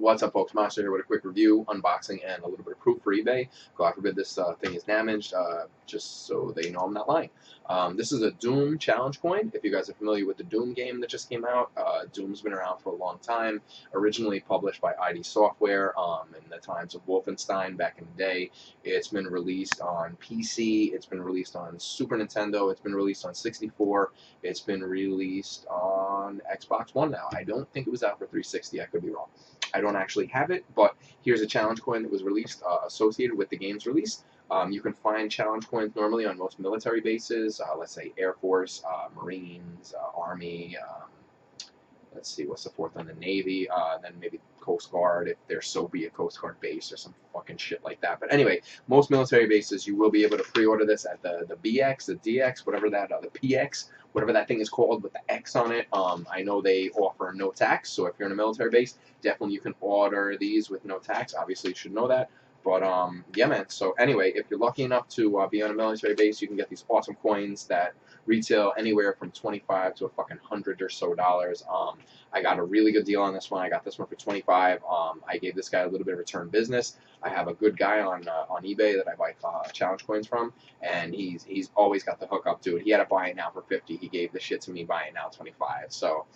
What's up, folks? Monster here with a quick review, unboxing, and a little bit of proof for eBay. God forbid this uh, thing is damaged, uh, just so they know I'm not lying. Um, this is a Doom challenge coin. If you guys are familiar with the Doom game that just came out, uh, Doom's been around for a long time. Originally published by ID Software um, in the times of Wolfenstein back in the day. It's been released on PC. It's been released on Super Nintendo. It's been released on 64. It's been released on Xbox One now. I don't think it was out for 360. I could be wrong. I don't actually have it, but here's a challenge coin that was released uh, associated with the game's release. Um, you can find challenge coins normally on most military bases, uh, let's say Air Force, uh, Marines, uh, Army, um, let's see, what's the fourth one, the Navy, uh, then maybe Coast Guard, if there's so be a Coast Guard base or some fucking shit like that. But anyway, most military bases, you will be able to pre-order this at the, the BX, the DX, whatever that, uh, the PX, whatever that thing is called with the X on it. Um, I know they offer no tax, so if you're in a military base, definitely you can order these with no tax. Obviously, you should know that. But um, yeah, man. So anyway, if you're lucky enough to uh, be on a military base, you can get these awesome coins that retail anywhere from 25 to a fucking hundred or so dollars. Um, I got a really good deal on this one. I got this one for 25. Um, I gave this guy a little bit of return business. I have a good guy on uh, on eBay that I buy uh, challenge coins from, and he's he's always got the hookup it. He had to buy it now for 50. He gave the shit to me buying now 25. So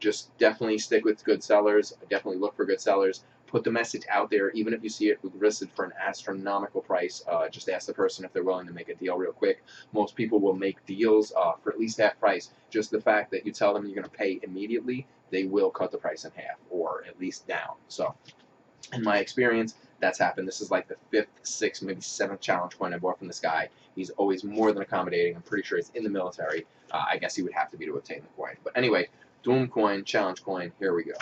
just definitely stick with good sellers. Definitely look for good sellers. Put the message out there, even if you see it listed for an astronomical price. Uh, just ask the person if they're willing to make a deal real quick. Most people will make deals uh, for at least half price. Just the fact that you tell them you're going to pay immediately, they will cut the price in half or at least down. So, in my experience, that's happened. This is like the fifth, sixth, maybe seventh challenge coin I bought from this guy. He's always more than accommodating. I'm pretty sure he's in the military. Uh, I guess he would have to be to obtain the coin. But anyway, Doom coin, challenge coin, here we go.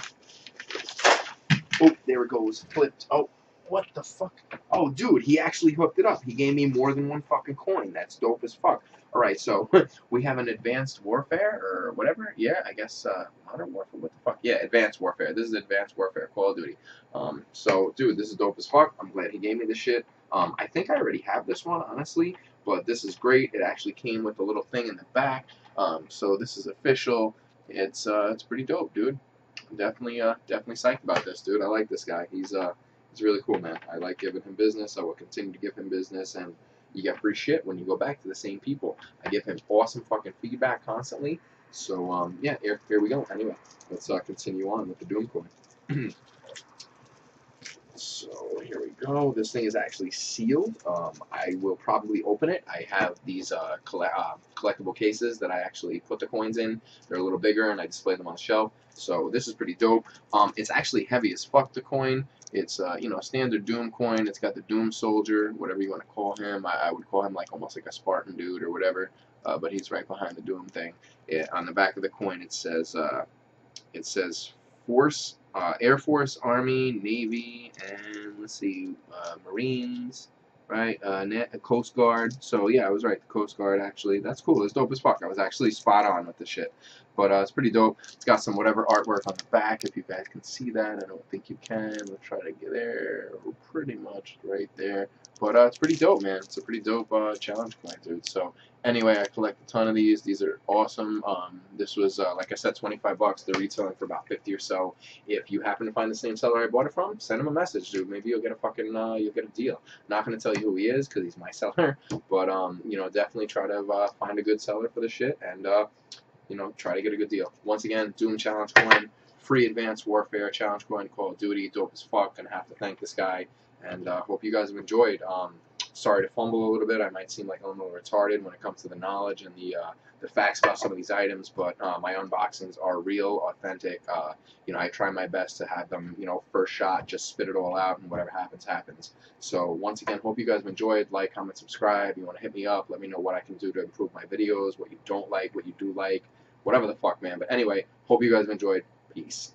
Oh, there it goes. Flipped. Oh, what the fuck? Oh, dude, he actually hooked it up. He gave me more than one fucking coin. That's dope as fuck. Alright, so we have an Advanced Warfare, or whatever. Yeah, I guess, uh, Modern Warfare, what the fuck? Yeah, Advanced Warfare. This is Advanced Warfare, Call of Duty. Um, so, dude, this is dope as fuck. I'm glad he gave me this shit. Um, I think I already have this one, honestly, but this is great. It actually came with a little thing in the back. Um, so this is official. It's, uh, it's pretty dope, dude. Definitely, uh, definitely psyched about this, dude. I like this guy. He's, uh, he's really cool, man. I like giving him business. I will continue to give him business, and you get free shit when you go back to the same people. I give him awesome fucking feedback constantly. So, um, yeah, here, here we go. Anyway, let's uh, continue on with the Doom coin. so, here we go. This thing is actually sealed. Um, I will probably open it. I have these uh, coll uh, collectible cases that I actually put the coins in. They're a little bigger, and I display them on the shelf. So, this is pretty dope. Um, it's actually heavy as fuck, the coin. It's uh, you know a standard Doom coin. It's got the Doom Soldier, whatever you want to call him. I, I would call him like almost like a Spartan dude or whatever. Uh, but he's right behind the Doom thing. It, on the back of the coin, it says uh, it says Force, uh, Air Force, Army, Navy, and let's see, uh, Marines, right? Uh, Net, Coast Guard. So yeah, I was right. The Coast Guard actually. That's cool. It's dope as fuck. I was actually spot on with the shit. But uh, it's pretty dope. It's got some whatever artwork on the back. If you guys can see that, I don't think you can. Let's try to get there. pretty much right there. But uh, it's pretty dope, man. It's a pretty dope uh, challenge coin, dude. So anyway, I collect a ton of these. These are awesome. Um, this was, uh, like I said, 25 bucks. They're retailing for about 50 or so. If you happen to find the same seller I bought it from, send him a message, dude. Maybe you'll get a fucking, uh, you'll get a deal. not gonna tell you who he is because he's my seller. But um, you know, definitely try to uh, find a good seller for the shit and uh, you know, try to get a good deal. Once again, Doom Challenge Coin, free Advanced Warfare Challenge Coin, Call of Duty, dope as fuck. Gonna have to thank this guy, and uh, hope you guys have enjoyed. Um, sorry to fumble a little bit. I might seem like a little retarded when it comes to the knowledge and the uh, the facts about some of these items, but uh, my unboxings are real, authentic. Uh, you know, I try my best to have them, you know, first shot, just spit it all out, and whatever happens, happens. So once again, hope you guys enjoyed. Like, comment, subscribe. You want to hit me up? Let me know what I can do to improve my videos, what you don't like, what you do like, whatever the fuck, man. But anyway, hope you guys enjoyed. Peace.